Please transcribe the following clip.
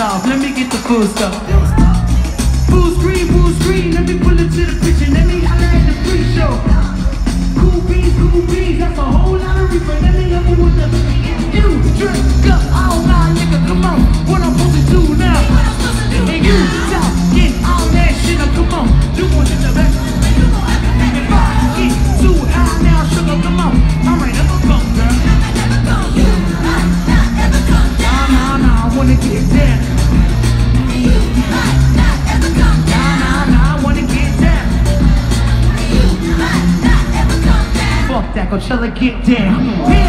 off. Let me get the food stuff. Fuck that, Coachella, get down.